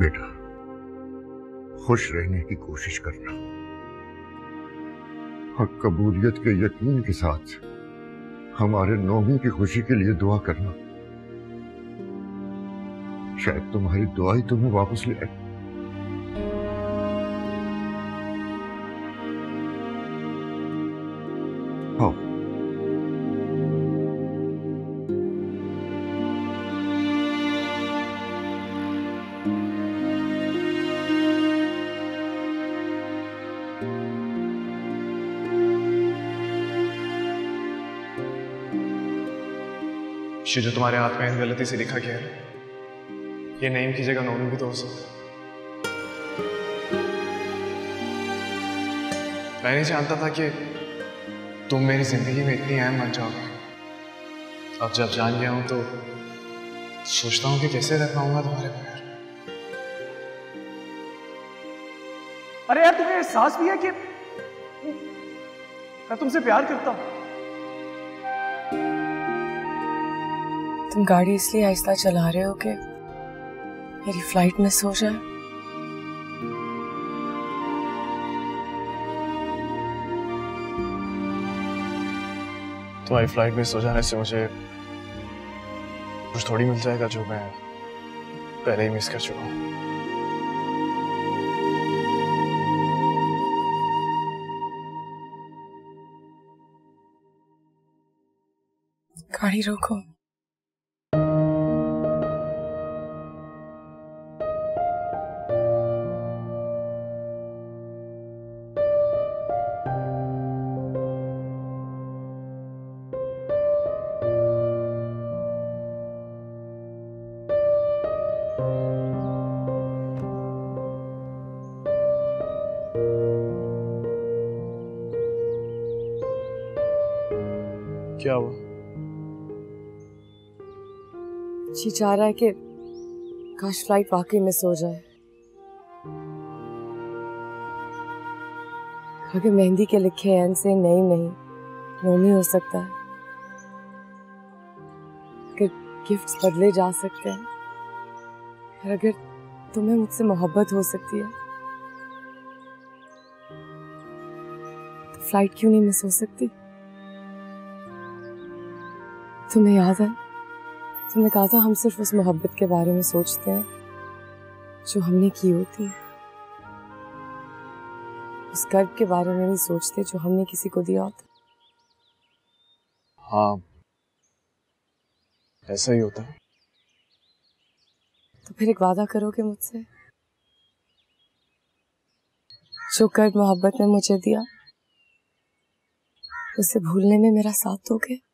बेटा। खुश रहने की कोशिश करना। और कबूलियत के यकीन के साथ हमारे नौमी की खुशी के लिए दुआ करना। शायद तुम्हारी दुआ ही तुम्हें वापस ले आए। ये जो तुम्हारे हाथ में गलती से लिखा गया है, ये नईम की जगह नोमी भी तो हो सकता मैं नहीं जानता था कि तुम मेरी ज़िंदगी में इतनी अहम बन जाओगे। अब जब जान गया हूँ तो सोचता हूँ कि कैसे रह पाऊँगा तुम्हारे बगैर अरे यार तुम्हें एहसास भी है कि मैं तुमसे प्यार करता हूँ? तुम गाड़ी इसलिए आहिस्ता चला रहे हो कि मेरी फ़्लाइट मिस हो जाए? तुम्हारी फ़्लाइट मिस हो जाने से मुझे कुछ थोड़ी मिल जाएगा जो मैं पहले ही मिस कर चुका हूँ। गाड़ी रोको। क्या हुआ? जी चाह रहा है कि काश फ़्लाइट वाकई मिस हो जाए। अगर मेहंदी के लिखे एन से नहीं नहीं नोमी हो सकता? है अगर गिफ्ट्स बदले जा सकते हैं, और अगर तुम्हें मुझसे मोहब्बत हो सकती है तो फ़्लाइट क्यों नहीं मिस हो सकती? तुम्हें याद है? तुमने कहा था हम सिर्फ़ उस मोहब्बत के बारे में सोचते हैं जो हमने की होती है। उस कर्ब के बारे में नहीं सोचते जो हमने किसी को दिया होता। हाँ ऐसा ही होता। है तो फिर एक वादा करोगे मुझसे? जो कर्ब मोहब्बत ने मुझे दिया उसे भूलने में मेरा साथ दोगे?